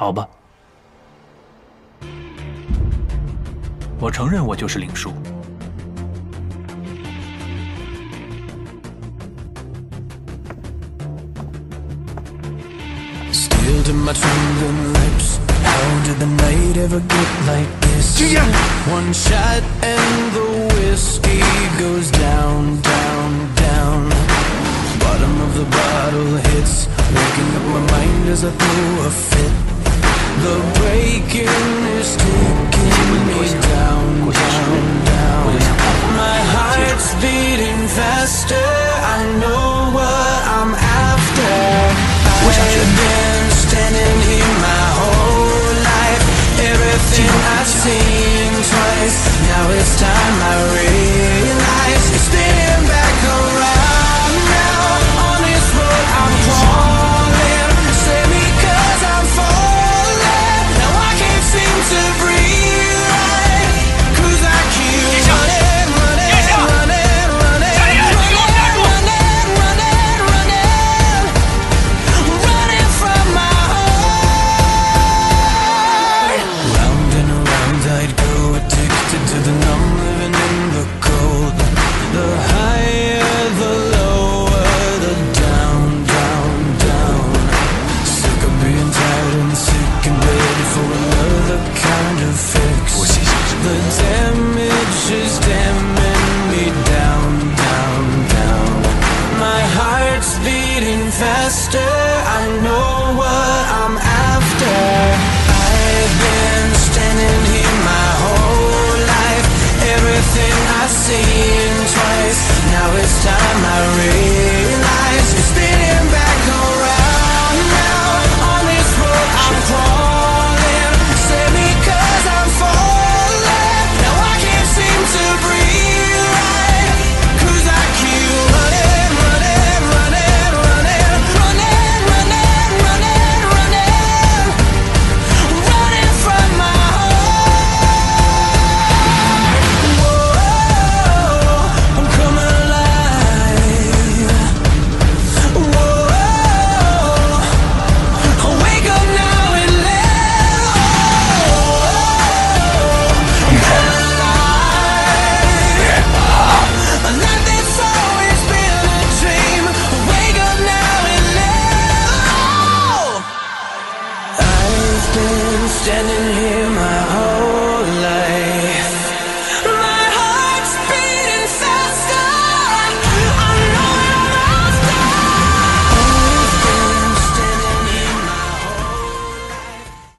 好吧，我承认我就是林殊。Two yeah. One shot and the whiskey goes down, down, down. Bottom of the bottle hits, waking up my mind as I throw a fit faster, I know faster. standing here, my heart.